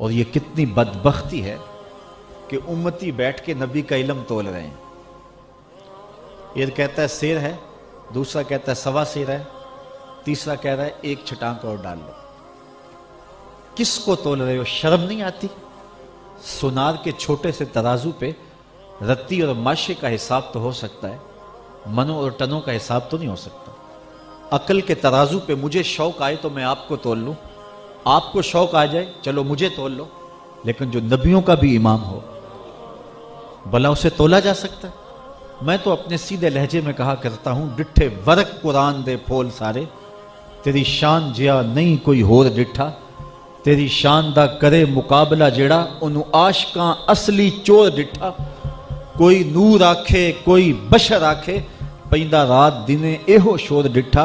और ये कितनी बदबख्ती है कि उम्मती बैठ के नबी का इलम तोल रहे हैं। ये कहता है शेर है। दूसरा कहता है, सवा शेर है। तीसरा कह रहा है, एक छटांक और डाल लो। किसको तोल रहे हो? शर्म नहीं आती? सुनार के छोटे से तराजू पे रत्ती और माशे का हिसाब तो हो सकता है, मनो और टनों का हिसाब तो नहीं हो सकता। अकल के तराजू पे मुझे शौक आए तो मैं आपको तोल लूँ। आपको शौक आ जाए, चलो मुझे तोल लो। लेकिन जो नबियों का भी इमाम हो, भला उसे तोला जा सकता है? मैं तो अपने सीधे लहजे में कहा करता हूँ डिठे वरक कुरान दे फोल सारे। तेरी शान जिया नहीं कोई होर डिठा तेरी शान दा करे मुकाबला जेड़ा ओनू आशका असली चोर डिठा कोई नूर आखे, कोई बशर आखे, पैंदा रात दिने एहो शोर डिठा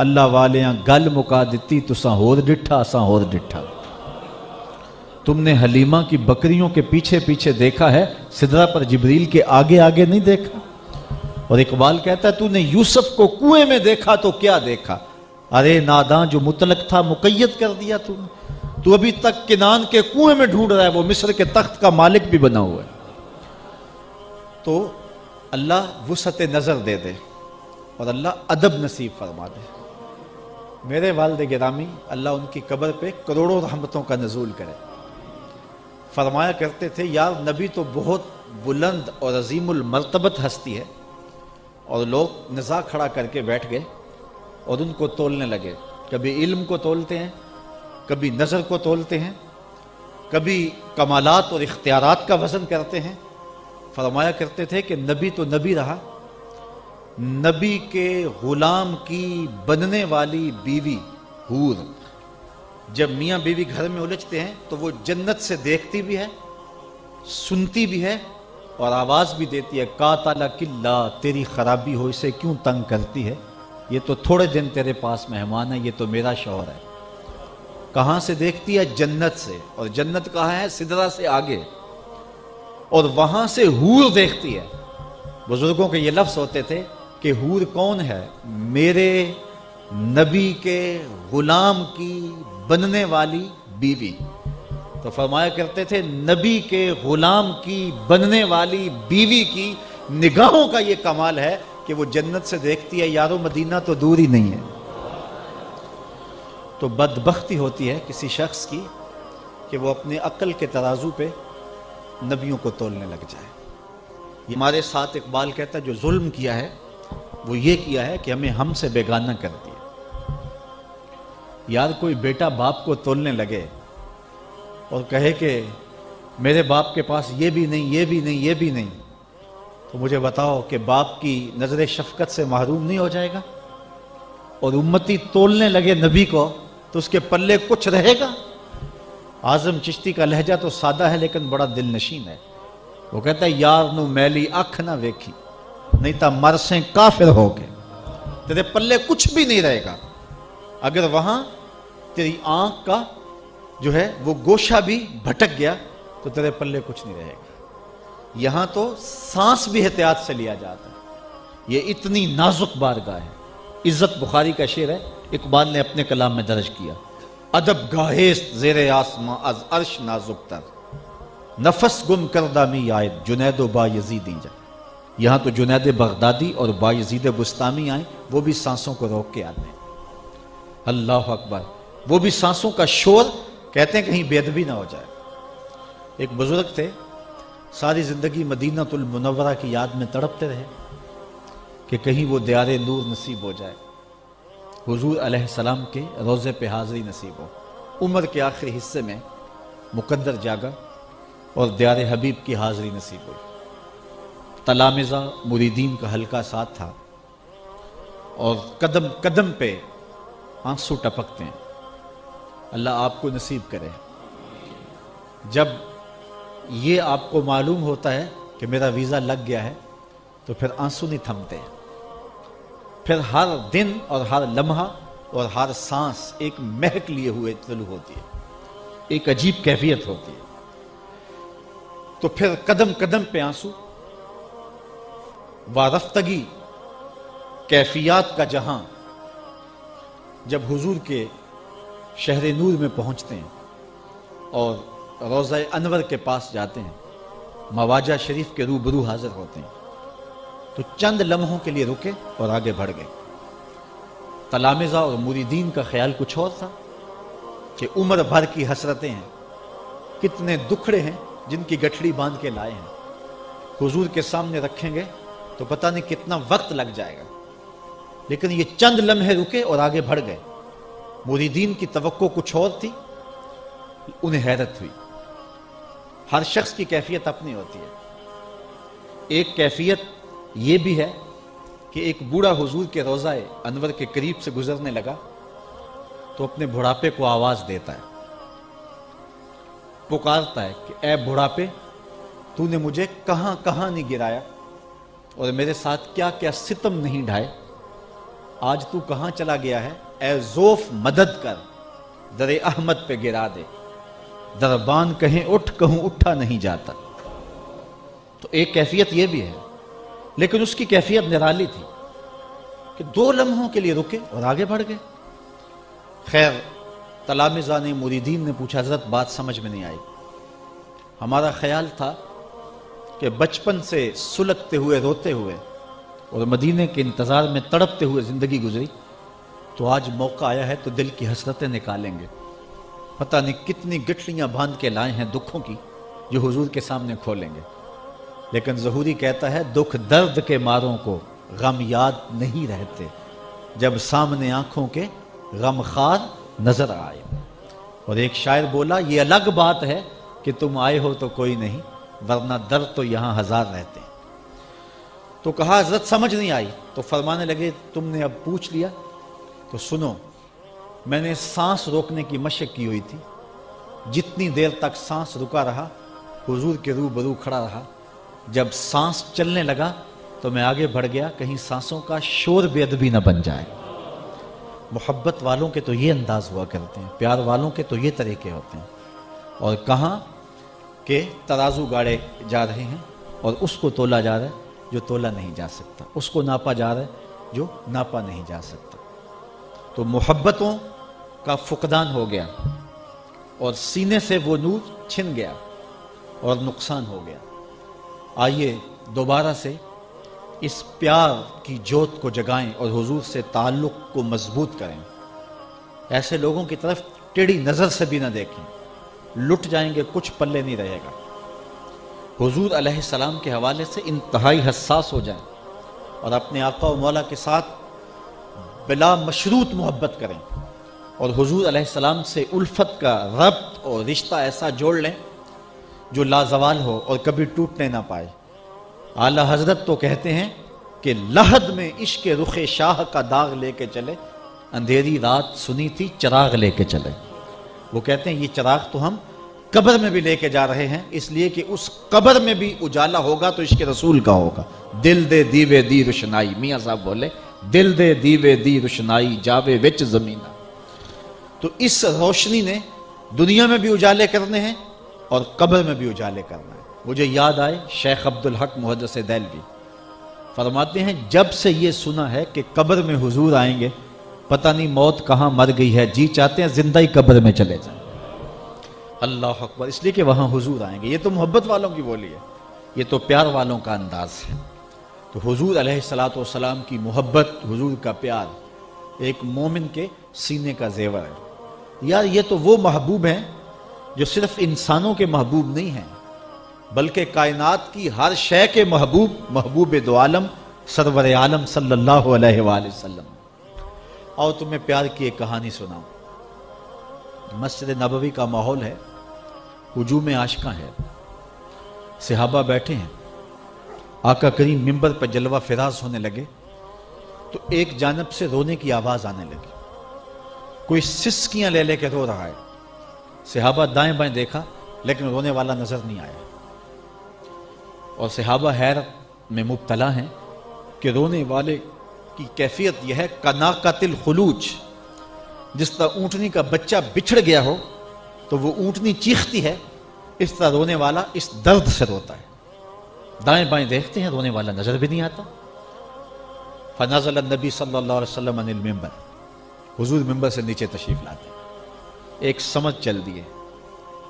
अल्लाह वाले गल मुका दी तुसा होर डिठा, असा होर डिठा। तुमने हलीमा की बकरियों के पीछे पीछे देखा है, सिदरा पर जबरील के आगे आगे नहीं देखा? और इकबाल कहता है, तूने यूसुफ को कुएँ में देखा तो क्या देखा? अरे नादा जो मुतलक था मुकैद कर दिया तूने। तू अभी तक किनान के कुएँ में ढूंढ रहा है, वो मिस्र के तख्त का मालिक भी बना हुआ है। तो अल्लाह वसत नज़र दे दे, और अल्लाह अदब नसीब फरमा दे। मेरे वालद गिरामी, अल्लाह उनकी कब्र पे करोड़ों रहमतों का नजूल करे। फरमाया करते थे, यार नबी तो बहुत बुलंद और अजीमुल मरतबत हस्ती है। और लोग नज़ा खड़ा करके बैठ गए और उनको तोलने लगे। कभी इल्म को तोलते हैं, कभी नज़र को तोलते हैं, कभी कमालात और इख्तियारात का वज़न करते हैं। फरमाया करते थे कि नबी तो नबी रहा नबी के गुलाम की बनने वाली बीवी हूर। जब मियाँ बीवी घर में उलझते हैं तो वो जन्नत से देखती भी है, सुनती भी है और आवाज़ भी देती है का ताला किल्ला, तेरी खराबी हो, इसे क्यों तंग करती है? ये तो थोड़े दिन तेरे पास मेहमान है, ये तो मेरा शौहर है। कहाँ से देखती है? जन्नत से। और जन्नत कहाँ है? सिदरा से आगे। और वहाँ से हूर देखती है। बुज़ुर्गों के ये लफ्ज होते थे कि हूर कौन है? मेरे नबी के गुलाम की बनने वाली बीवी। तो फरमाया करते थे, नबी के गुलाम की बनने वाली बीवी की निगाहों का ये कमाल है कि वो जन्नत से देखती है, यारो मदीना तो दूर ही नहीं है। तो बदबख्ती होती है किसी शख्स की कि वो अपने अक्ल के तराजू पे नबियों को तोलने लग जाए। हमारे साथ इकबाल कहता है, जो जुल्म किया है वो ये किया है कि हमें हमसे बेगाना कर दिया यार कोई बेटा बाप को तोलने लगे और कहे कि मेरे बाप के पास ये भी नहीं, ये भी नहीं, ये भी नहीं तो मुझे बताओ कि बाप की नज़र शफकत से महरूम नहीं हो जाएगा? और उम्मती तोलने लगे नबी को तो उसके पल्ले कुछ रहेगा? आज़म चिश्ती का लहजा तो सादा है, लेकिन बड़ा दिल नशीन है। वो कहता है, यार नु मैली अख ना वेखी। नहीं तो मरसे काफिर हो गए तेरे पल्ले कुछ भी नहीं रहेगा। अगर वहाँ तेरी आँख का जो है, वो गोशा भी भटक गया तो तेरे पल्ले कुछ नहीं रहेगा। यहाँ तो सांस भी एहतियात से लिया जाता है। ये इतनी नाजुक बारगाह है। इज़्ज़त बुखारी का शेर है। इकबाल ने अपने कलाम में दर्ज किया। अदब गाहेस जेर आसमां अज अर्श नाजुक तर। नफस गुम करदा मी आयत, जुनैद बा यजीदी जा यहाँ तो जुनैद बगदादी और बा यजीद बुस्तामी आए, वो भी सांसों को रोक के आते हैं अल्लाह अकबर। वो भी सांसों का शोर, कहते हैं कहीं बेदबी ना हो जाए। एक बुज़ुर्ग थे, सारी ज़िंदगी मदीना मुनवरा की याद में तड़पते रहे कि कहीं वो दयार नूर नसीब हो जाए। हुजूर सलाम के रोज़े पे हाजिरी नसीब हो। उम्र के आखिरी हिस्से में मुकद्दर जागा और दयार हबीब की हाजिरी नसीब हुई। तलामिज़ा मुरीदीन का हल्का साथ था और कदम कदम पे आँसू टपकते हैं। अल्लाह आपको नसीब करे। जब ये आपको मालूम होता है कि मेरा वीज़ा लग गया है तो फिर आँसू नहीं थमते। फिर हर दिन और हर लम्हा और हर सांस एक महक लिए हुए चलू होती है। एक अजीब कैफियत होती है। तो फिर कदम कदम पे आँसू वारफ्तगी कैफियत का जहाँ, जब हुजूर के शहर नूर में पहुँचते हैं और रोज़ा अनवर के पास जाते हैं, मवाजा शरीफ के रूबरू हाजिर होते हैं तो चंद लम्हों के लिए रुके और आगे बढ़ गए। तलामिजा और मुरीदीन का ख्याल कुछ और था कि उम्र भर की हसरतें हैं, कितने दुखड़े हैं जिनकी गठड़ी बाँध के लाए हैं। हुजूर के सामने रखेंगे तो पता नहीं कितना वक्त लग जाएगा। लेकिन ये चंद लम्हे रुके और आगे बढ़ गए। मुरीदीन की तवक्को कुछ और थी, उन्हें हैरत हुई। हर शख्स की कैफियत अपनी होती है। एक कैफियत यह भी है कि एक बूढ़ा हुजूर के रोज़ाए अनवर के करीब से गुजरने लगा तो अपने बुढ़ापे को आवाज़ देता है। पुकारता है कि, ए बुढ़ापे, तूने मुझे कहाँ कहाँ नहीं गिराया? और मेरे साथ क्या क्या सितम नहीं ढाए, आज तू कहाँ चला गया है? ए जोफ, मदद कर। दरे अहमद पे गिरा दे। दरबान कहें उठ, कहूँ उठा नहीं जाता। तो एक कैफियत यह भी है, लेकिन उसकी कैफियत निराली थी कि दो लम्हों के लिए रुके और आगे बढ़ गए। खैर तलामिजा ने मुरीदीन ने पूछा, हज़रत, बात समझ में नहीं आई। हमारा ख्याल था कि बचपन से सुलगते हुए, रोते हुए और मदीने के इंतज़ार में तड़पते हुए ज़िंदगी गुजरी तो आज मौका आया है तो दिल की हसरतें निकालेंगे। पता नहीं कितनी गठलियाँ बाँध के लाए हैं दुखों की, जो हुजूर के सामने खोलेंगे। लेकिन जहूरी कहता है, दुख दर्द के मारों को गम याद नहीं रहते, जब सामने आँखों के गम खार नज़र आए। और एक शायर बोला, ये अलग बात है कि तुम आए हो तो कोई नहीं वरना दर्द तो यहाँ हज़ार रहते हैं। तो कहा, हज़रत, समझ नहीं आई। तो फरमाने लगे, तुमने अब पूछ लिया? तो सुनो, मैंने सांस रोकने की मशक की हुई थी। जितनी देर तक सांस रुका रहा, हुजूर के रू बरू खड़ा रहा। जब सांस चलने लगा तो मैं आगे बढ़ गया, कहीं सांसों का शोर बेद भी न बन जाए। मोहब्बत वालों के तो ये अंदाज हुआ करते हैं, प्यार वालों के तो ये तरीके होते हैं। और कहाँ के तराजू गाड़े जा रहे हैं और उसको तोला जा रहा है जो तोला नहीं जा सकता। उसको नापा जा रहा है जो नापा नहीं जा सकता। तो मोहब्बतों का फुकदान हो गया और सीने से वो नूर छिन गया और नुकसान हो गया। आइए दोबारा से इस प्यार की जोत को जगाएँ और हुजूर से ताल्लुक को मज़बूत करें। ऐसे लोगों की तरफ़ टेढ़ी नज़र से भी ना देखें। लुट जाएँगे, कुछ पल्ले नहीं रहेगा। हुजूर अलैहिस्सलाम के हवाले से इंतहाई हसास हो जाए और अपने आका मौला के साथ बिला मशरूत मोहब्बत करें और हुजूर अलैहिस्सलाम से उल्फत का रब्त और रिश्ता ऐसा जोड़ लें जो लाजवाल हो और कभी टूटने ना पाए। आला हज़रत तो कहते हैं कि लहद में इश्क रुख शाह का दाग लेके चले, अंधेरी रात सुनी थी, चराग लेके चले। वो कहते हैं, ये चराग तो हम कब्र में भी लेके जा रहे हैं, इसलिए कि उस कब्र में भी उजाला होगा तो इसके रसूल का होगा। दिल दे दीवे दी रुशनाई। मियाँ साहब बोले, दिल दे दीवे दी रुशनाई, जावे विच जमीना। तो इस रोशनी ने दुनिया में भी उजाले करने हैं और कब्र में भी उजाले करना है। मुझे याद आए शेख अब्दुल हक मुहदस दैलवी फरमाते हैं, जब से ये सुना है कि कब्र में हुजूर आएँगे पता नहीं मौत कहाँ मर गई है। जी चाहते हैं ज़िंदा ही कब्र में चले जाए। अल्लाह अकबर, इसलिए कि वहाँ हुजूर आएँगे। ये तो मोहब्बत वालों की बोली है। ये तो प्यार वालों का अंदाज है। तो हुजूर सलाम की मोहब्बत, हुजूर का प्यार एक मोमिन के सीने का जेवर है। यार, ये तो वो महबूब हैं जो सिर्फ़ इंसानों के महबूब नहीं हैं, बल्कि कायनात की हर शय के महबूब महबूब दो आलम सरवर आलम सल्लल्लाहु अलैहि वसल्लम और तुम्हें प्यार की एक कहानी सुनाऊं। मस्जिद नबवी का माहौल है हजूम आशका है। सिहाबा बैठे हैं। आका करीम मिंबर पर जलवा फिराज होने लगे तो एक जानब से रोने की आवाज़ आने लगी। कोई सिस्कियाँ ले लेके रो रहा है। सिहाबा दाएँ बाएँ देखा, लेकिन रोने वाला नज़र नहीं आया। और सिहाबा हैर में मुबतला हैं कि रोने वाले की कैफियत यह है, कनाकतिल खलूज। जिस तरह ऊँटनी का बच्चा बिछड़ गया हो तो वो ऊँटनी चीखती है, इस तरह रोने वाला इस दर्द से रोता है। दाएँ बाएँ देखते हैं, रोने वाला नज़र भी नहीं आता। फनाजल नबी सल्लल्लाहु अलैहि अनिल मिंबर। हुजूर मिंबर से नीचे तशरीफ़ लाते एक समझ चल दिए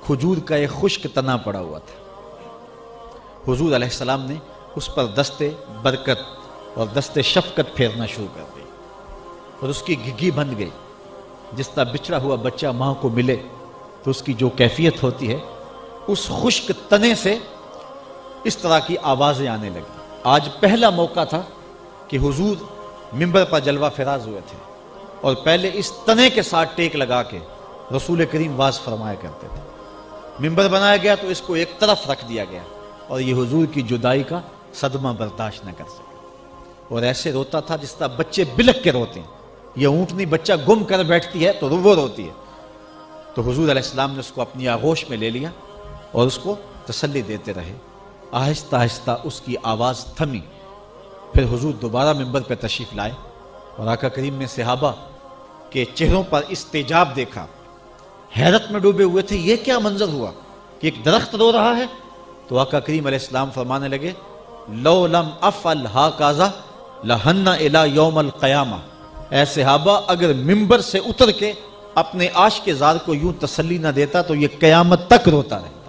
खजूर का एक खुश्क तना पड़ा हुआ था। हुजूर अलैहिस्सलाम ने उस पर दस्ते, बरकत और दस्ते शफकत फेरना शुरू कर दी। और उसकी घिघी बन गई। जिस तरह बिछड़ा हुआ बच्चा माँ को मिले तो उसकी जो कैफियत होती है, उस खुश्क तने से इस तरह की आवाज़ें आने लगी। आज पहला मौका था कि हुजूर मिंबर पर जलवा फराज हुए थे और पहले इस तने के साथ टेक लगा के रसूल करीम वाज फरमाया करते थे। मिंबर बनाया गया तो इसको एक तरफ़ रख दिया गया और ये हुजूर की जुदाई का सदमा बर्दाश्त न कर सके। और ऐसे रोता था जिस तरह बच्चे बिलक के रोते हैं। ये ऊँटनी बच्चा गुम कर बैठती है तो वो रोती है। तो हुजूर अलैहिस्सलाम ने उसको अपनी आगोश में ले लिया और उसको तसल्ली देते रहे। आहिस्ता आहिस्ता उसकी आवाज़ थमी। फिर हुजूर दोबारा मंबर पर तशरीफ़ लाए और आका करीम ने सहाबा के चेहरों पर इस तेजाब देखा। हैरत में डूबे हुए थे। ये क्या मंजर हुआ कि एक दरख्त रो रहा है? तो आका करीम फरमाने लगे, लो लम अफ अल हा काजा लहन्ना इला योमल क़यामा। ऐसे हाबा अगर मिंबर से उतर के अपने आश के जार को यूँ तसली ना देता तो ये कयामत तक रोता रहे।